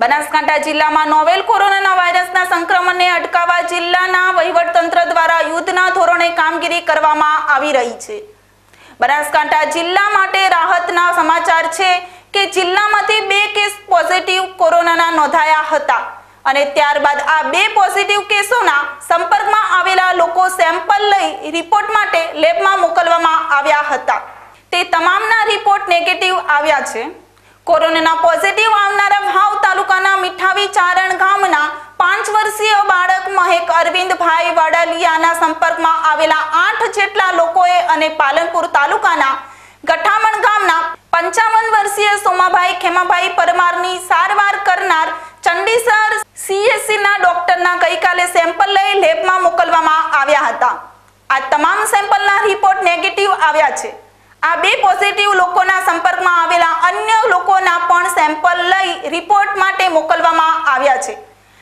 બનાસકાંઠા જિલ્લામાં novel corona વાયરસના સંક્રમણને અટકાવવા જિલ્લાના વહીવટતંત્ર દ્વારા યુદ્ધના ધોરણે કામગીરી કરવામાં આવી રહી છે. બનાસકાંઠા જિલ્લા માટે રાહતના સમાચાર છે કે જિલ્લામાંથી બે કેસ પોઝિટિવ કોરોનાના નોંધાયા હતા અને ત્યારબાદ આ બે પોઝિટિવ કેસોના સંપર્કમાં આવેલા લોકો સેમ્પલ લઈ રિપોર્ટ માટે લેબમાં મોકલવામાં આવ્યા હતા. તે તમામના રિપોર્ટ નેગેટિવ આવ્યા છે. કોરોનાના પોઝિટિવ આવનારા મહેક અરવિંદભાઈ વાડાલિયાના સંપર્કમાં આવેલા આઠ જેટલા લોકોએ અને પાલનપુર તાલુકાના ગઠામણ ગામના પંચાવન વર્ષીય સોમાભાઈ ખેમાભાઈ પરમારની સારવાર કરનાર ચંડીસર સીએસસીના ડોક્ટરના ગઈકાલે સેમ્પલ લઈ લેબમાં મોકલવામાં આવ્યા હતા. આ તમામ સેમ્પલના રિપોર્ટ નેગેટિવ આવ્યા છે. આ બે પોઝિટિવ લોકોના સંપર્કમાં આવેલા અન્ય લોકોના પણ સેમ્પલ લઈ રિપોર્ટ માટે મોકલવામાં